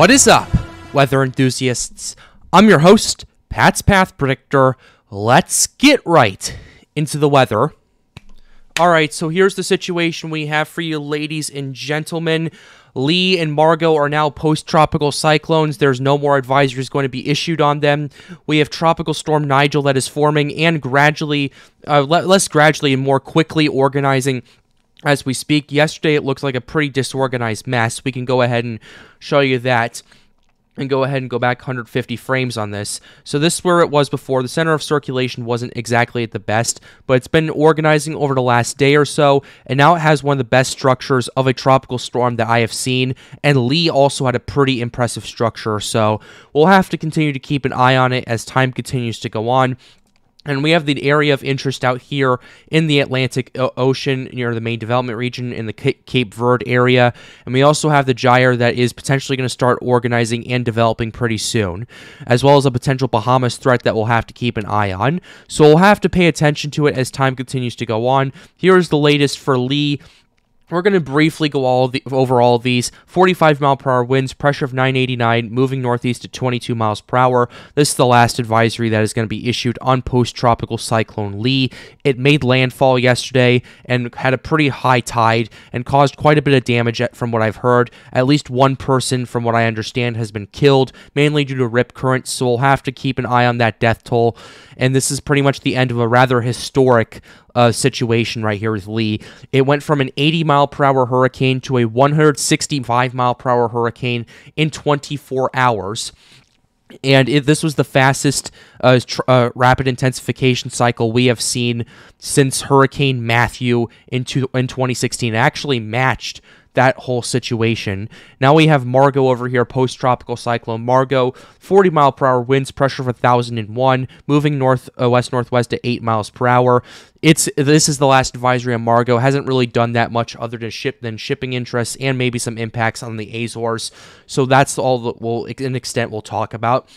What is up, weather enthusiasts? I'm your host, Pat's Path Predictor. Let's get right into the weather. All right, so here's the situation we have for you, ladies and gentlemen. Lee and Margot are now post tropical cyclones. There's no more advisories going to be issued on them. We have Tropical Storm Nigel that is forming and gradually, uh, less gradually and more quickly organizing as we speak. Yesterday, it looks like a pretty disorganized mess. We can go ahead and show you that and go ahead and go back 150 frames on this. So this is where it was before. The center of circulation wasn't exactly at the best, but it's been organizing over the last day or so, and now it has one of the best structures of a tropical storm that I have seen, and Lee also had a pretty impressive structure, so we'll have to continue to keep an eye on it as time continues to go on. And we have the area of interest out here in the Atlantic Ocean near the main development region in the Cape Verde area. And we also have the gyre that is potentially going to start organizing and developing pretty soon, as well as a potential Bahamas threat that we'll have to keep an eye on. So we'll have to pay attention to it as time continues to go on. Here is the latest for Lee we're going to briefly go all the, over all these. 45 mile per hour winds, pressure of 989, moving northeast at 22 miles per hour. This is the last advisory that is going to be issued on post tropical cyclone Lee. It made landfall yesterday and had a pretty high tide and caused quite a bit of damage from what I've heard. At least one person, from what I understand, has been killed, mainly due to rip current, so we'll have to keep an eye on that death toll. And this is pretty much the end of a rather historic uh, situation right here with Lee. It went from an 80 mile per hour hurricane to a 165 mile per hour hurricane in 24 hours. And it, this was the fastest uh, tr- uh, rapid intensification cycle we have seen since Hurricane Matthew in, two- in 2016. It actually matched that whole situation. Now we have Margot over here, post tropical cyclone Margot, 40 mile per hour winds, pressure of 1001, moving north uh, west northwest at 8 miles per hour. It's this is the last advisory on Margot. Hasn't really done that much other than ship than shipping interests and maybe some impacts on the Azores. So that's all that we'll an extent we'll talk about.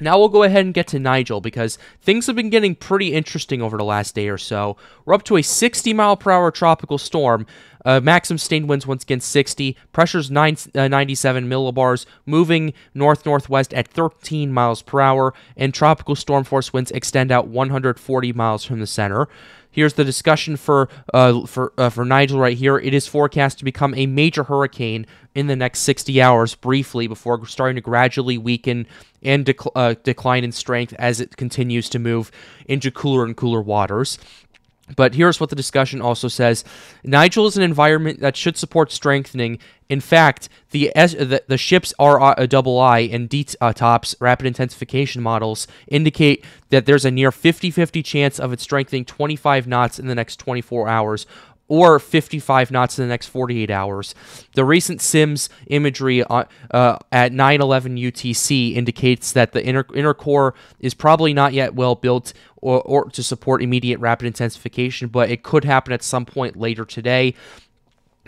Now we'll go ahead and get to Nigel because things have been getting pretty interesting over the last day or so. We're up to a 60 mile per hour tropical storm. Uh, maximum sustained winds once again 60. Pressure's 9, uh, 97 millibars, moving north northwest at 13 miles per hour, and tropical storm force winds extend out 140 miles from the center. Here's the discussion for uh, for uh, for Nigel right here. It is forecast to become a major hurricane in the next 60 hours, briefly before starting to gradually weaken and dec- uh, decline in strength as it continues to move into cooler and cooler waters. But here's what the discussion also says Nigel is an environment that should support strengthening. In fact, the, the, the SHIPS RI and D uh, tops rapid intensification models indicate that there's a near 50 50 chance of it strengthening 25 knots in the next 24 hours, or 55 knots in the next 48 hours. The recent SIMS imagery uh, uh, at 9/11 UTC indicates that the inner, inner core is probably not yet well built or, or to support immediate rapid intensification, but it could happen at some point later today.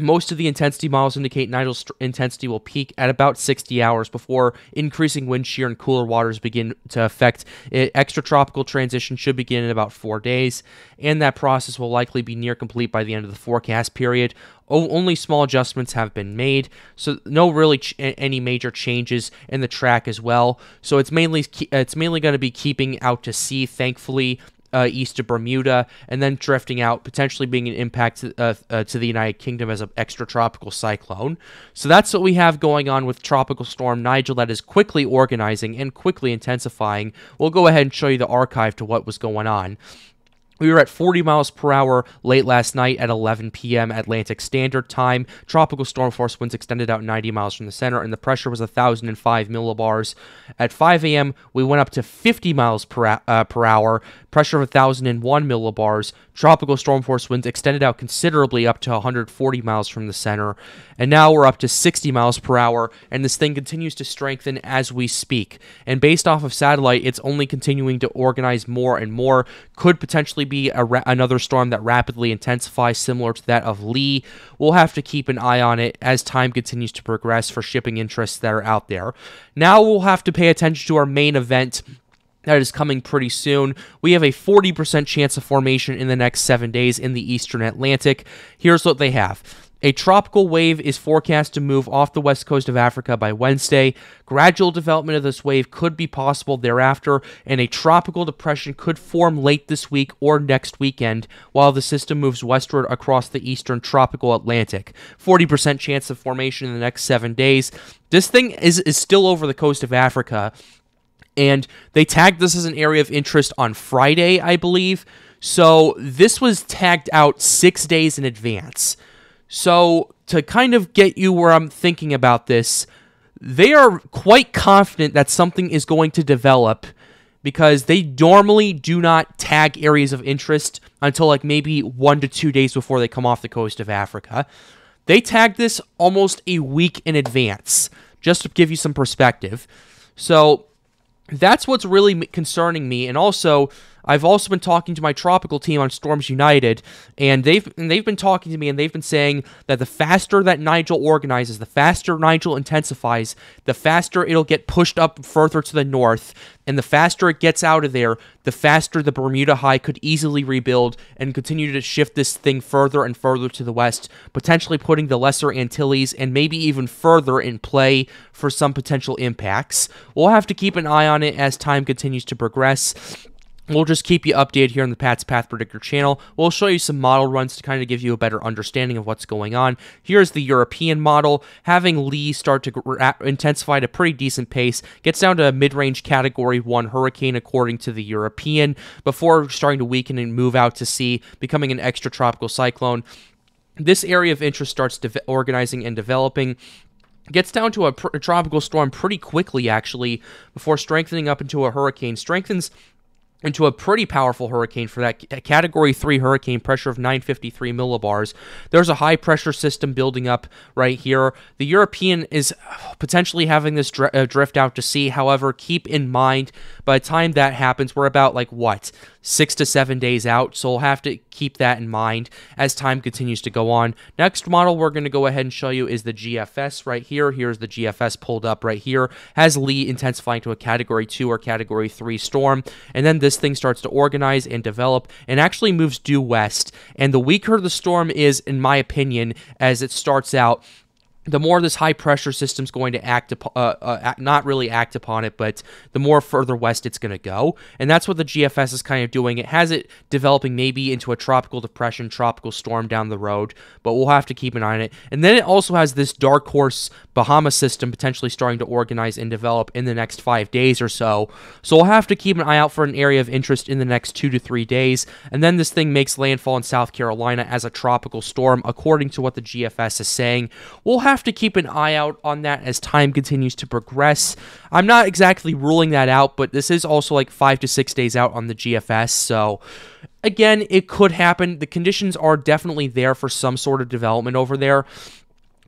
Most of the intensity models indicate Nigel's intensity will peak at about 60 hours before increasing wind shear and cooler waters begin to affect it. Extratropical transition should begin in about four days, and that process will likely be near complete by the end of the forecast period. O- only small adjustments have been made, so no really any major changes in the track as well. So it's mainly it's mainly going to be keeping out to sea. Thankfully, uh, east of Bermuda, and then drifting out, potentially being an impact to, uh, uh, to the United Kingdom as an extratropical cyclone. So that's what we have going on with Tropical Storm Nigel that is quickly organizing and quickly intensifying. We'll go ahead and show you the archive to what was going on. We were at 40 miles per hour late last night at 11 p.m. Atlantic Standard Time. Tropical storm force winds extended out 90 miles from the center, and the pressure was 1,005 millibars. At 5 a.m., we went up to 50 miles per, uh, per hour, pressure of 1,001 millibars. Tropical storm force winds extended out considerably up to 140 miles from the center, and now we're up to 60 miles per hour, and this thing continues to strengthen as we speak. And based off of satellite, it's only continuing to organize more and more. Could potentially be ra- another storm that rapidly intensifies, similar to that of Lee. We'll have to keep an eye on it as time continues to progress for shipping interests that are out there. Now we'll have to pay attention to our main event that is coming pretty soon. We have a 40% chance of formation in the next seven days in the eastern Atlantic. Here's what they have A tropical wave is forecast to move off the west coast of Africa by Wednesday. Gradual development of this wave could be possible thereafter, and a tropical depression could form late this week or next weekend while the system moves westward across the eastern tropical Atlantic. 40% chance of formation in the next seven days. This thing is, is still over the coast of Africa, and they tagged this as an area of interest on Friday, I believe. So this was tagged out six days in advance. So, to kind of get you where I'm thinking about this, they are quite confident that something is going to develop because they normally do not tag areas of interest until like maybe one to two days before they come off the coast of Africa. They tag this almost a week in advance, just to give you some perspective. So, that's what's really concerning me. And also, I've also been talking to my tropical team on Storms United, and they've and they've been talking to me, and they've been saying that the faster that Nigel organizes, the faster Nigel intensifies, the faster it'll get pushed up further to the north, and the faster it gets out of there, the faster the Bermuda High could easily rebuild and continue to shift this thing further and further to the west, potentially putting the Lesser Antilles and maybe even further in play for some potential impacts. We'll have to keep an eye on it as time continues to progress. We'll just keep you updated here on the Pat's Path Predictor channel. We'll show you some model runs to kind of give you a better understanding of what's going on. Here's the European model. Having Lee start to intensify at a pretty decent pace, gets down to a mid-range Category 1 hurricane according to the European, before starting to weaken and move out to sea, becoming an extratropical cyclone. This area of interest starts organizing and developing gets down to a, a, tropical storm pretty quickly, actually, before strengthening up into a hurricane. Strengthens into a pretty powerful hurricane for that category 3 hurricane pressure of 953 millibars there's a high pressure system building up right here the european is potentially having this uh, drift out to sea however keep in mind by the time that happens we're about like what six to seven days out, so we'll have to keep that in mind as time continues to go on. Next model we're going to go ahead and show you is the GFS right here. Here's the GFS pulled up right here. Has Lee intensifying to a Category 2 or Category 3 storm, and then this thing starts to organize and develop and actually moves due west. And the weaker the storm is, in my opinion, as it starts out, the more this high pressure system is going to act, uh, uh, not really act upon it, but the more further west it's going to go. And that's what the GFS is kind of doing. It has it developing maybe into a tropical depression, tropical storm down the road, but we'll have to keep an eye on it. And then it also has this dark horse Bahama system potentially starting to organize and develop in the next five days or so. So we'll have to keep an eye out for an area of interest in the next two to three days. And then this thing makes landfall in South Carolina as a tropical storm, according to what the GFS is saying. We'll have to keep an eye out on that as time continues to progress. I'm not exactly ruling that out, but this is also like five to six days out on the GFS. So again, it could happen. The conditions are definitely there for some sort of development over there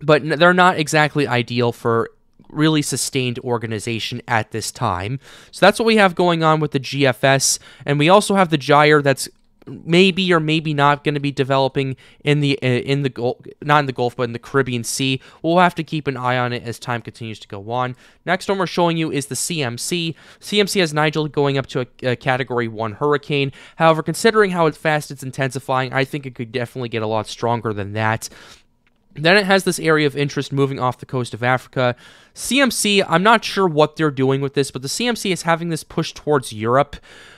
but they're not exactly ideal for really sustained organization at this time. So that's what we have going on with the GFS. And we also have the Gyre that's maybe or maybe not going to be developing in the uh, in the Gulf, not in the Gulf, but in the Caribbean Sea. We'll have to keep an eye on it as time continues to go on. Next one we're showing you is the CMC. CMC has Nigel going up to a, a Category One hurricane. However, considering how fast it's intensifying, I think it could definitely get a lot stronger than that. Then it has this area of interest moving off the coast of Africa. CMC, I'm not sure what they're doing with this, but the CMC is having this push towards Europe.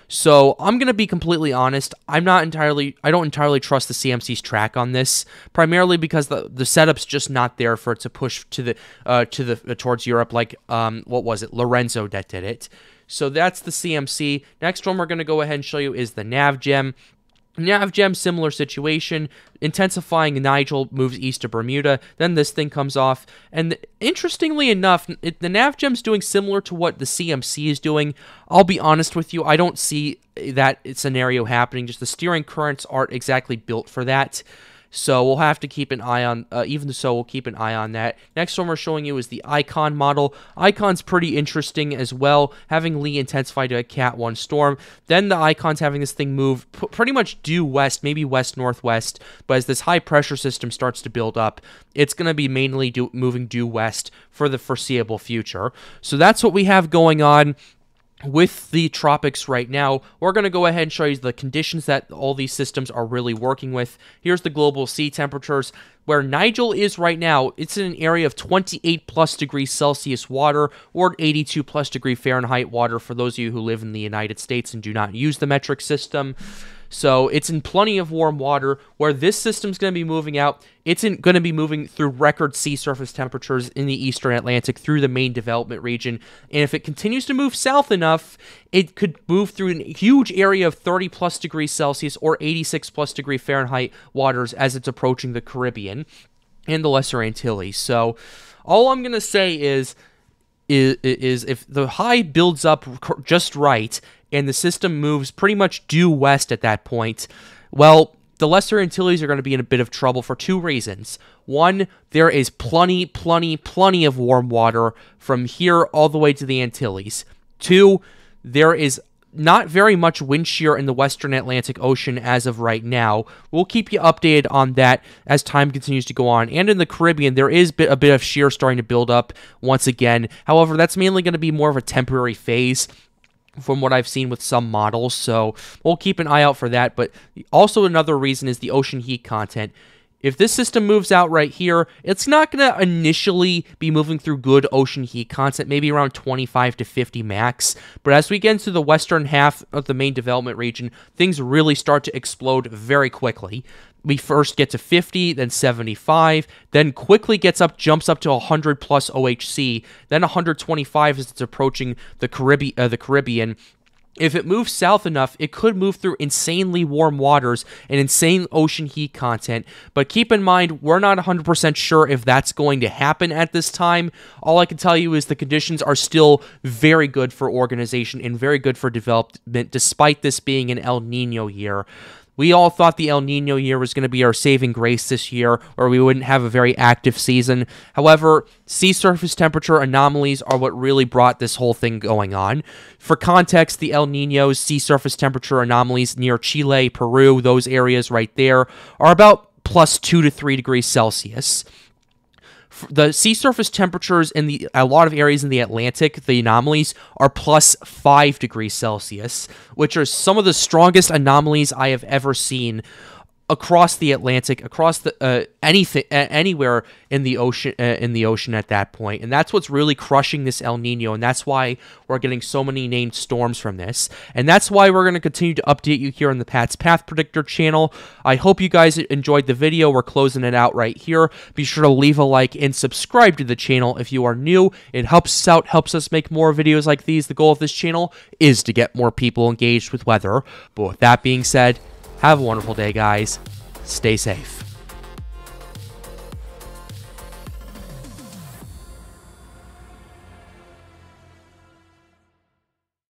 So I'm gonna be completely honest. I'm not entirely. I don't entirely trust the CMC's track on this, primarily because the the setup's just not there for it to push to the uh, to the uh, towards Europe like um what was it Lorenzo that did it. So that's the CMC. Next one we're gonna go ahead and show you is the NavGem. Navgem, similar situation. Intensifying Nigel moves east to Bermuda. Then this thing comes off. And interestingly enough, it, the Navgem's doing similar to what the CMC is doing. I'll be honest with you, I don't see that scenario happening. Just the steering currents aren't exactly built for that. So we'll have to keep an eye on, uh, even so, we'll keep an eye on that. Next one we're showing you is the Icon model. Icon's pretty interesting as well, having Lee intensify to a Cat 1 storm. Then the Icon's having this thing move pretty much due west, maybe west-northwest, but as this high pressure system starts to build up, it's going to be mainly moving due west for the foreseeable future. So that's what we have going on with the tropics right now, we're going to go ahead and show you the conditions that all these systems are really working with. Here's the global sea temperatures. Where Nigel is right now, it's in an area of 28 plus degrees Celsius water or 82 plus degree Fahrenheit water for those of you who live in the United States and do not use the metric system. So it's in plenty of warm water where this system's going to be moving out. It's going to be moving through record sea surface temperatures in the eastern Atlantic through the main development region. And if it continues to move south enough, it could move through a huge area of 30 plus degrees Celsius or 86 plus degree Fahrenheit waters as it's approaching the Caribbean and the Lesser Antilles. So all I'm going to say is is, is if the high builds up just right and the system moves pretty much due west at that point, well, the Lesser Antilles are going to be in a bit of trouble for two reasons. One, there is plenty, plenty, plenty of warm water from here all the way to the Antilles. Two, there is not very much wind shear in the western Atlantic Ocean as of right now. We'll keep you updated on that as time continues to go on. And in the Caribbean, there is a bit of shear starting to build up once again. However, that's mainly going to be more of a temporary phase from what I've seen with some models. So we'll keep an eye out for that. But also, another reason is the ocean heat content. If this system moves out right here, it's not going to initially be moving through good ocean heat content, maybe around 25 to 50 max. But as we get into the western half of the main development region, things really start to explode very quickly. We first get to 50, then 75, then quickly gets up, jumps up to 100 plus OHC, then 125 as it's approaching the Caribbean, uh, the Caribbean, if it moves south enough, it could move through insanely warm waters and insane ocean heat content. But keep in mind, we're not 100% sure if that's going to happen at this time. All I can tell you is the conditions are still very good for organization and very good for development, despite this being an El Nino year. We all thought the El Nino year was going to be our saving grace this year, or we wouldn't have a very active season. However, sea surface temperature anomalies are what really brought this whole thing going on. For context, the El Nino's sea surface temperature anomalies near Chile, Peru, those areas right there, are about plus 2 to 3 degrees Celsius the sea surface temperatures in the a lot of areas in the Atlantic, the anomalies are plus five degrees Celsius, which are some of the strongest anomalies I have ever seen across the Atlantic, across the uh, anything, anywhere in the ocean, uh, in the ocean at that point, and that's what's really crushing this El Nino, and that's why we're getting so many named storms from this, and that's why we're going to continue to update you here on the Pat's Path Predictor channel. I hope you guys enjoyed the video. We're closing it out right here. Be sure to leave a like and subscribe to the channel if you are new. It helps us out, helps us make more videos like these. The goal of this channel is to get more people engaged with weather. But with that being said. Have a wonderful day, guys. Stay safe.